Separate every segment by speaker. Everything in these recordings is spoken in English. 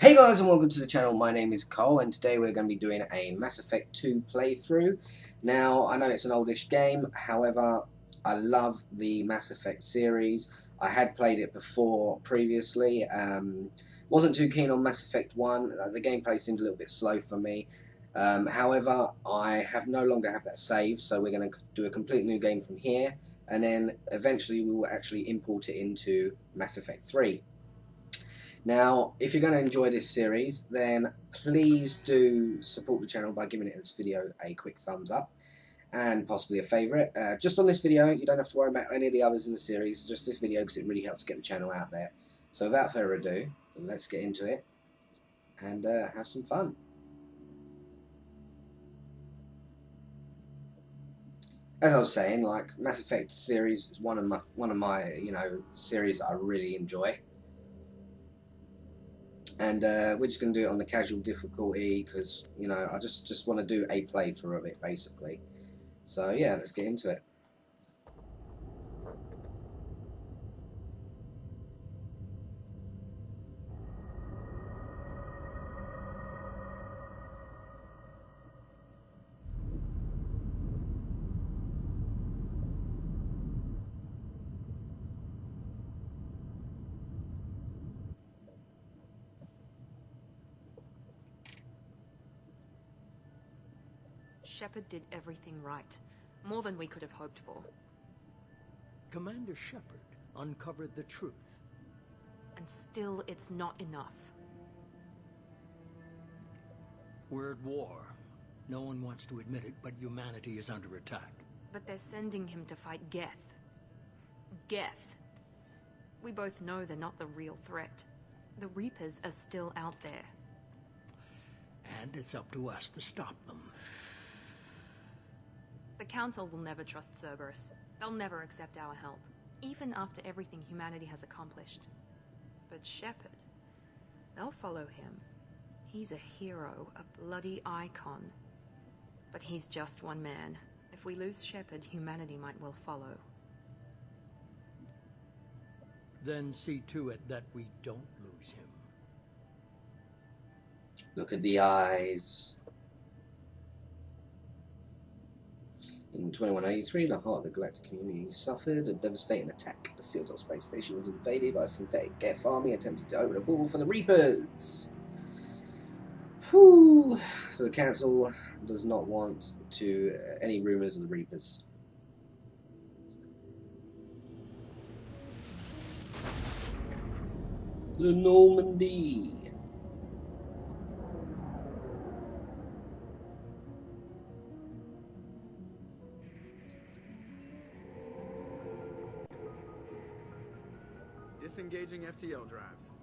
Speaker 1: Hey guys and welcome to the channel, my name is Cole and today we're going to be doing a Mass Effect 2 playthrough. Now, I know it's an oldish game, however, I love the Mass Effect series. I had played it before previously, um, wasn't too keen on Mass Effect 1, uh, the gameplay seemed a little bit slow for me. Um, however, I have no longer have that save, so we're going to do a complete new game from here, and then eventually we will actually import it into Mass Effect 3. Now, if you're going to enjoy this series, then please do support the channel by giving this video a quick thumbs up and possibly a favourite. Uh, just on this video, you don't have to worry about any of the others in the series, just this video because it really helps get the channel out there. So without further ado, let's get into it and uh, have some fun. As I was saying, like Mass Effect series is one of my one of my you know series I really enjoy and uh, we're just going to do it on the casual difficulty because you know I just just want to do a playthrough of it basically. So yeah let's get into it
Speaker 2: Shepard did everything right. More than we could have hoped for.
Speaker 3: Commander Shepard uncovered the truth.
Speaker 2: And still, it's not enough.
Speaker 3: We're at war. No one wants to admit it, but humanity is under attack.
Speaker 2: But they're sending him to fight Geth. Geth. We both know they're not the real threat. The Reapers are still out there.
Speaker 3: And it's up to us to stop them.
Speaker 2: The Council will never trust Cerberus. They'll never accept our help, even after everything humanity has accomplished. But Shepard, they'll follow him. He's a hero, a bloody icon. But he's just one man. If we lose Shepard, humanity might well follow.
Speaker 3: Then see to it that we don't lose him.
Speaker 1: look at the eyes In 2183, the heart of the galactic community suffered a devastating attack. The Citadel space station was invaded by a synthetic Geth army attempting to open a portal for the Reapers. Whew. So the Council does not want to uh, any rumours of the Reapers. The Normandy.
Speaker 4: Disengaging FTL drives.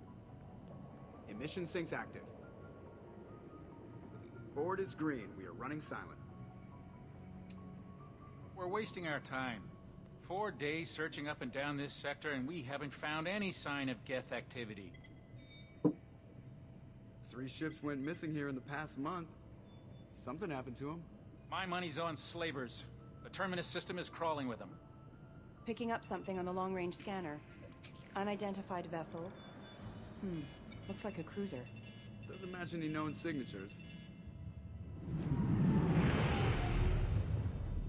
Speaker 4: Emission sinks active. Board is green. We are running silent.
Speaker 5: We're wasting our time. Four days searching up and down this sector, and we haven't found any sign of Geth activity.
Speaker 4: Three ships went missing here in the past month. Something happened to them.
Speaker 5: My money's on slavers. The Terminus system is crawling with them.
Speaker 6: Picking up something on the long-range scanner. Unidentified vessel. Hmm, looks like a cruiser.
Speaker 4: Doesn't match any known signatures.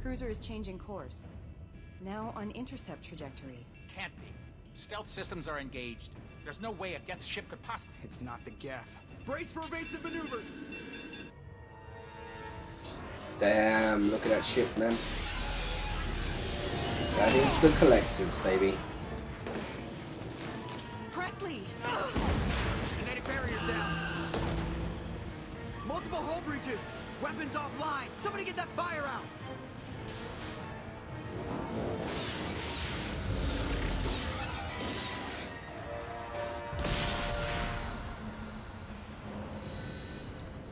Speaker 6: Cruiser is changing course. Now on intercept trajectory.
Speaker 5: Can't be. Stealth systems are engaged. There's no way a Geth ship could possibly...
Speaker 4: It's not the Geth. Brace for evasive maneuvers!
Speaker 1: Damn, look at that ship, man. That is the Collectors, baby.
Speaker 4: Kinetic barriers down. Multiple hull breaches. Weapons offline. Somebody get that fire out.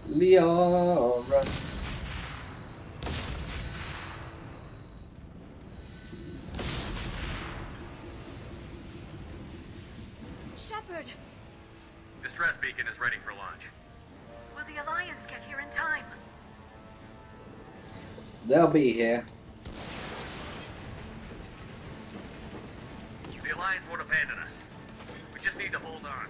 Speaker 1: Liara.
Speaker 7: Shepard!
Speaker 8: Beacon is ready for launch.
Speaker 7: Will the Alliance get here in time?
Speaker 1: They'll be here.
Speaker 8: The Alliance won't abandon us. We just need to hold on.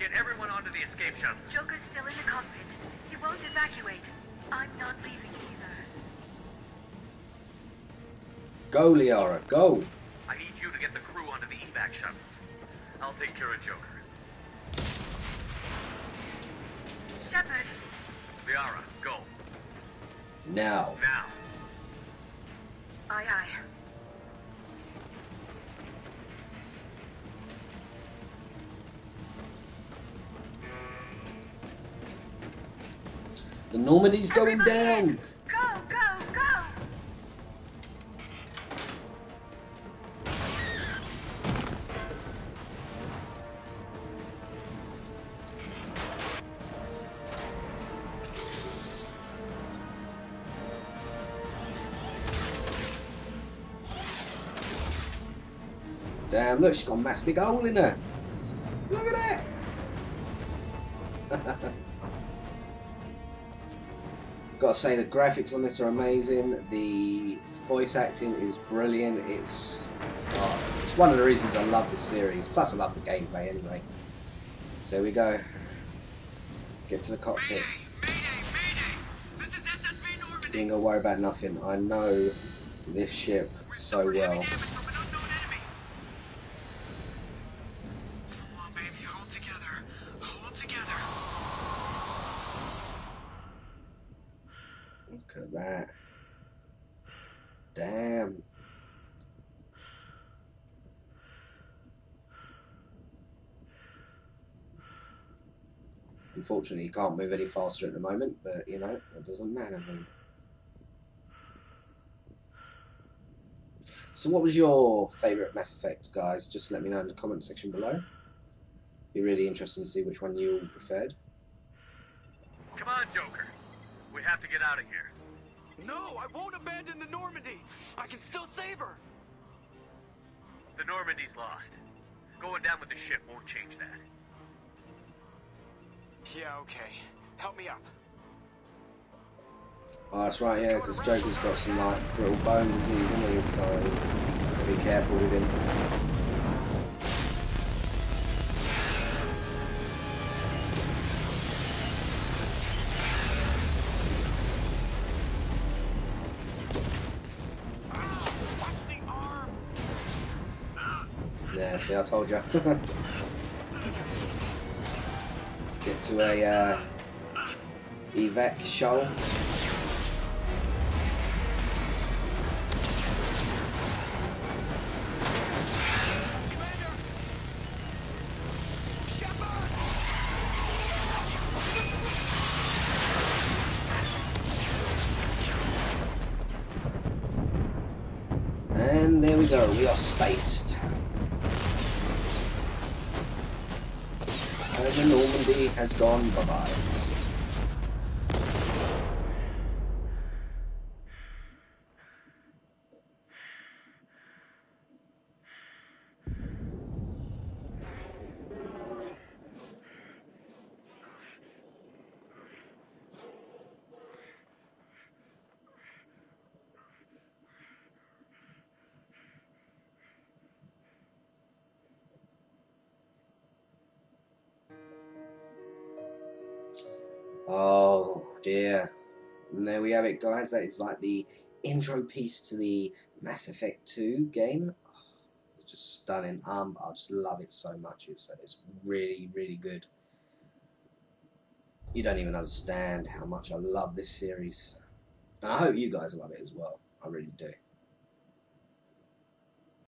Speaker 8: Get everyone onto the escape shuttle.
Speaker 7: Joker's still in the cockpit. He won't evacuate. I'm not leaving either.
Speaker 1: Go, Liara, go.
Speaker 8: I need you to get the crew onto the evac shuttles. I'll take care of Joker.
Speaker 7: Shepard,
Speaker 8: Liara, go.
Speaker 1: Now.
Speaker 8: Now.
Speaker 7: aye aye.
Speaker 1: The Normandy's going
Speaker 7: Everybody
Speaker 1: down.
Speaker 7: Go,
Speaker 1: Damn, look, she's got a massive big hole in her. Look at that. Gotta say, the graphics on this are amazing. The voice acting is brilliant. It's oh, it's one of the reasons I love the series. Plus, I love the gameplay anyway. So we go. Get to the cockpit. You ain't gonna worry about nothing. I know this ship so well. Look at that. Damn. Unfortunately, you can't move any faster at the moment, but you know, it doesn't matter. So, what was your favourite Mass Effect, guys? Just let me know in the comment section below. Be really interesting to see which one you all preferred.
Speaker 8: Come on, Joker. We have to get out of here.
Speaker 4: No, I won't abandon the Normandy. I can still save her.
Speaker 8: The Normandy's lost. Going down with the ship won't change that.
Speaker 4: Yeah, okay. Help me up.
Speaker 1: Oh, that's right, yeah, because Joker's got some like brittle bone disease, isn't he? So be careful with him. I told you. Let's get to a uh, evac show. And there we go, we are spaced. And Normandy has gone bye-bye. Oh dear. And there we have it, guys. That is like the intro piece to the Mass Effect 2 game. Oh, it's just stunning. Um, I just love it so much. It's, it's really, really good. You don't even understand how much I love this series. And I hope you guys love it as well. I really do.